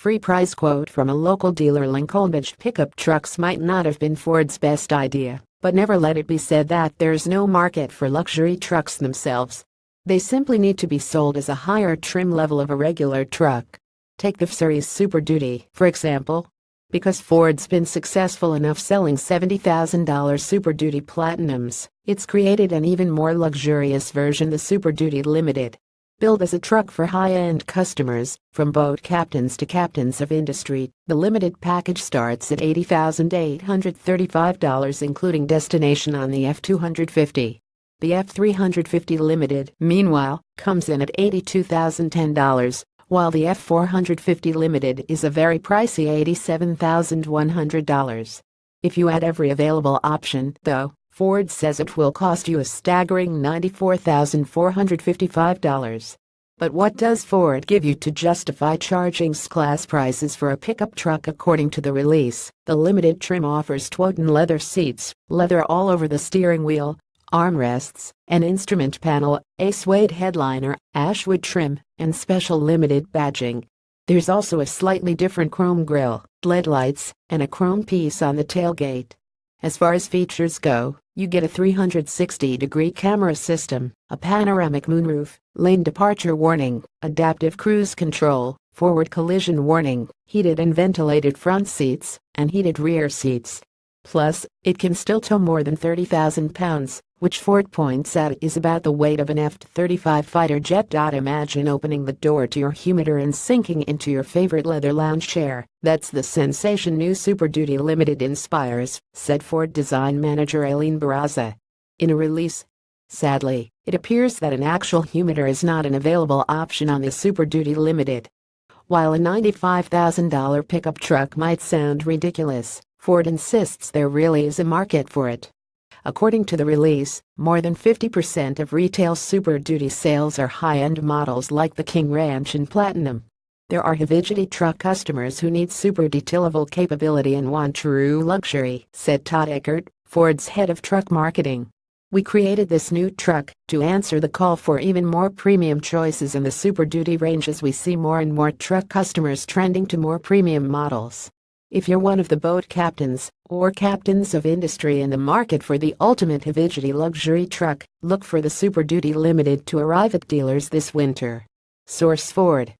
Free price quote from a local dealer Lincoln Beach pickup trucks might not have been Ford's best idea, but never let it be said that there's no market for luxury trucks themselves. They simply need to be sold as a higher trim level of a regular truck. Take the F-Series Super Duty, for example. Because Ford's been successful enough selling $70,000 Super Duty Platinums, it's created an even more luxurious version the Super Duty Limited. Billed as a truck for high-end customers, from boat captains to captains of industry, the limited package starts at $80,835 including destination on the F-250. The F-350 Limited, meanwhile, comes in at $82,010, while the F-450 Limited is a very pricey $87,100. If you add every available option, though, Ford says it will cost you a staggering $94,455. But what does Ford give you to justify charging S-Class prices for a pickup truck according to the release? The limited trim offers Twoton leather seats, leather all over the steering wheel, armrests, an instrument panel, a suede headliner, ashwood trim, and special limited badging. There's also a slightly different chrome grille, LED lights, and a chrome piece on the tailgate. As far as features go, you get a 360-degree camera system, a panoramic moonroof, lane departure warning, adaptive cruise control, forward collision warning, heated and ventilated front seats, and heated rear seats. Plus, it can still tow more than 30,000 pounds, which Ford points out is about the weight of an F-35 fighter jet. Imagine opening the door to your humidor and sinking into your favorite leather lounge chair. That's the sensation new Super Duty Limited inspires, said Ford design manager Aileen Barraza. In a release, Sadly, it appears that an actual humidor is not an available option on the Super Duty Limited. While a $95,000 pickup truck might sound ridiculous, Ford insists there really is a market for it. According to the release, more than 50% of retail Super Duty sales are high-end models like the King Ranch and Platinum. There are heavy-duty truck customers who need super level capability and want true luxury, said Todd Eckert, Ford's head of truck marketing. We created this new truck to answer the call for even more premium choices in the Super Duty range as we see more and more truck customers trending to more premium models. If you're one of the boat captains or captains of industry in the market for the ultimate heavy-duty luxury truck, look for the Super Duty Limited to arrive at dealers this winter. Source Ford